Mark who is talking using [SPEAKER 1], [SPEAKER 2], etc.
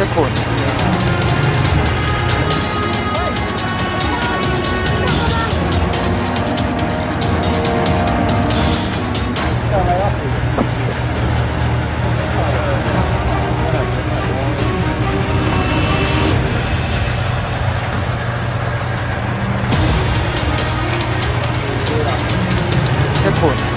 [SPEAKER 1] recording. Report.